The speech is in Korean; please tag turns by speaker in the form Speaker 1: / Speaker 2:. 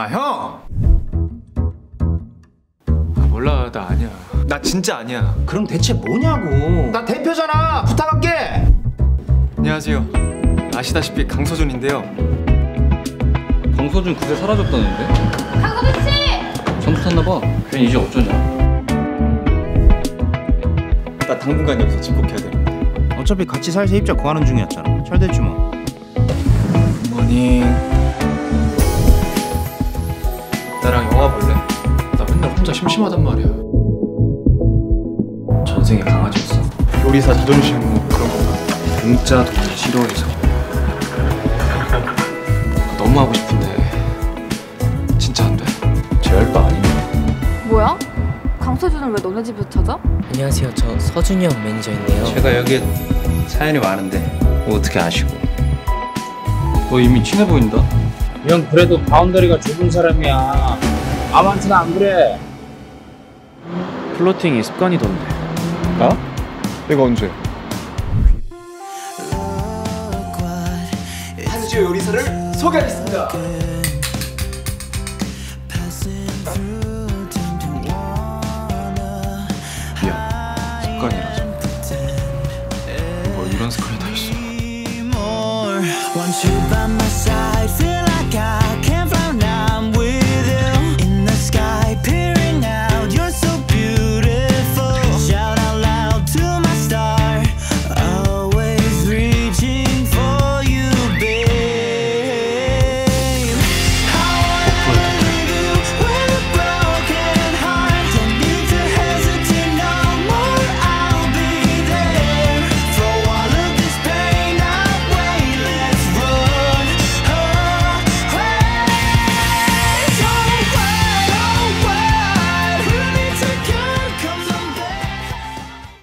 Speaker 1: 아 형! 아, 몰라 나 아니야 나 진짜 아니야
Speaker 2: 그럼 대체 뭐냐고. 나 대표잖아. 부탁할게.
Speaker 1: 안녕하세요 아시다시피 강서준인데요
Speaker 3: 강서준 그새 사라졌다는데?
Speaker 4: 강서준 씨!
Speaker 3: 점수 탔나 봐. 괜히 이제 어쩌냐?
Speaker 1: 나 당분간 여기서 집콕해야 되는데
Speaker 2: 어차피 같이 살 세 입자 구하는 중이었잖아. 잘 됐지 뭐.
Speaker 1: 심심하단 말이야 전생에 강아지였어 요리사 자존심 뭐 그런 거봐 공짜 돈 싫어해서 너무 하고 싶은데 진짜 안 돼? 제할바 아니면
Speaker 4: 뭐야? 강서준은 왜 너네 집에서 찾아?
Speaker 5: 안녕하세요. 저 서준이 형 매니저인데요.
Speaker 2: 제가 여기 사연이 많은데 뭐 어떻게 아시고?
Speaker 3: 너 이미 친해 보인다.
Speaker 6: 형 그래도 바운더리가 좁은 사람이야. 아무한테는 안 그래.
Speaker 2: 플로팅이 습관이던데.
Speaker 1: 나? 내가 언제? 한지호 요리사를 소개하겠습니다 습관이라서 뭐 이런 습관이 다 있어